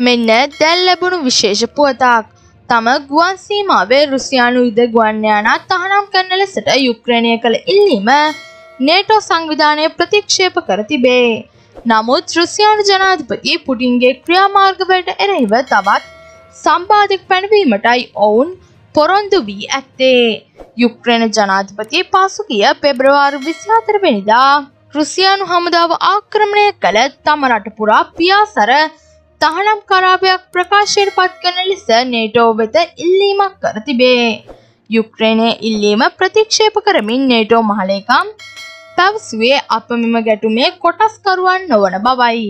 මෙන්න දැල් ලැබුණු විශේෂ පුවතක්. තම ගුවන් සීමාවේ රුසියානු යුද ගුවන්යානා තහනම් කරන ලෙසට යුක්්‍රණය කළ ඉල්ලීම නේටෝ සංවිධානය ප්‍රතික්ෂේප කර තිබේ. නමුත් රුසියානු ජනාධිපති පුටින්ගේ ක්‍රියාමාර්ගවලට එරෙහිව තවත් සම්බාධක පැනවීමටයි ඔවුන් පොරොන්දු වී ඇත්තේ. යුක්්‍රණ ජනාධිපති පසුගිය පෙබ්‍රවාර් විසිහතරවෙනිදා රුසියානු හමුදාව ආක්‍රමණය කළ තම රට පුරා පියාසර තහනම් කරාපයක් ප්‍රකාශයට පත් කරන ලෙස නේටෝ වෙත ඉල්ලීමක් කර තිබේ. යුක්්‍රේණය ඉල්ලීම ප්‍රතික්ෂේප කරමින් නේටෝ මහලේකම් පැවසුවේ අප මෙම ගැටුමේ කොටස්කරුවන් නොවන බවයි.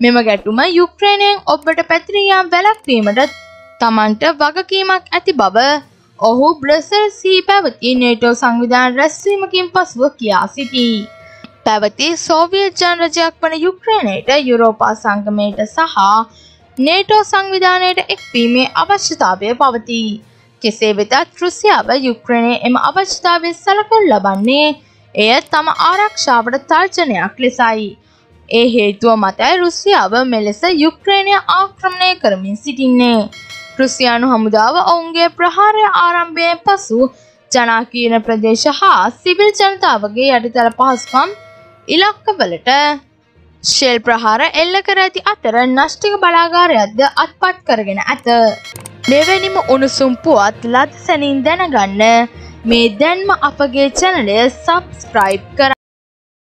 මෙම ගැටුම යුක්්‍රේණයෙන් ඔබට පැතිරියම් වැලක්වීමට තමන්ට වගකීමක් ඇති බව ඔහු බ්‍රසල් සී පැවති නේටෝ සංවිධාන රැස්වීමකින් පසුව කියා සිටී. පැවති සෝවියත් ජනරජයක් වන යුක්්‍රේණයට යුරෝපා සංගමයට සහ නේටෝ සංවිධානයට එක්වීමේ අවශ්‍යතාවය පවතිී. කෙසේ වෙතත් රුසියාව යුක්්‍රණය එම අවශ්‍යතාවය සලකල් ලබන්නේ එය තම ආරක්ෂාවට තර්ජනයක් ලෙසයි. ඒ හේතුව මතයි රුසියාව මෙලෙස යුක්්‍රේණය ආක්‍රමණය කරමින් සිටින්නේ. රුසියානු හමුදාව ඔවුන්ගේ ප්‍රහාරය ආරම්භයෙන් පසු ජනාකීන ප්‍රදේශ හා සිවිල් ජනතාවගේ යටිතල පහසුකම් ඉලක්කවලට ශෙල් ප්‍රහාර එල්ල කර ඇති අතර නෂ්ටික බලාගාරයක්ද අත්පත් කරගෙන ඇත. මෙවැනිම උණුසුම් පුවත් ලත් සැනින් දැනගන්න මේ දැන්ම අපගේ චැනලය සබස්ක්‍රයිබ් කර